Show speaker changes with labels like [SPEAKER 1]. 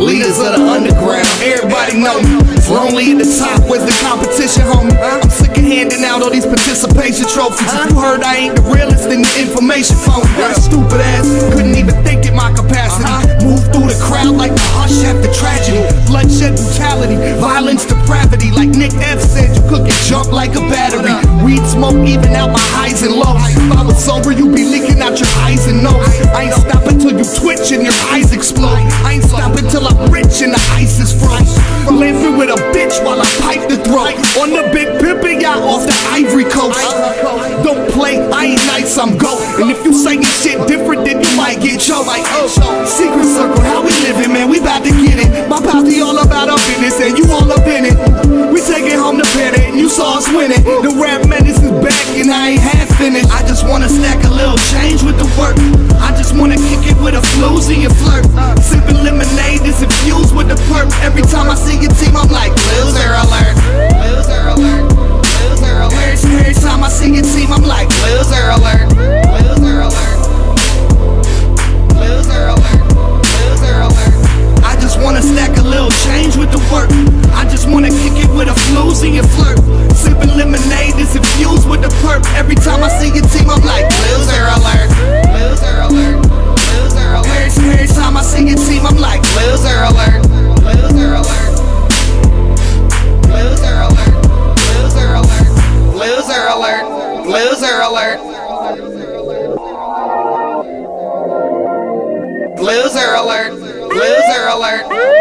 [SPEAKER 1] Leaders of the underground, everybody know me. Lonely at the top, where's the competition, homie? I'm sick of handing out all these participation trophies. You heard I ain't the realest, then the information phone. That stupid ass couldn't even think at my capacity. Move through the crowd like the hush after tragedy. Bloodshed, brutality, violence, depravity. Even out my highs and lows. If I was sober, you'd be leaking out your eyes and nose. I ain't stopping till you twitch and your eyes explode. I ain't stopping till I'm rich and the ice is froze. Living with a bitch while I pipe the throat. On the big pimpin' yacht off the Ivory Coast. Don't play, I ain't nice, I'm go. And if you say saying shit work. I just wanna kick it with a floozy and flirt. Sipping lemonade is Loser alert. Loser alert. Loser alert.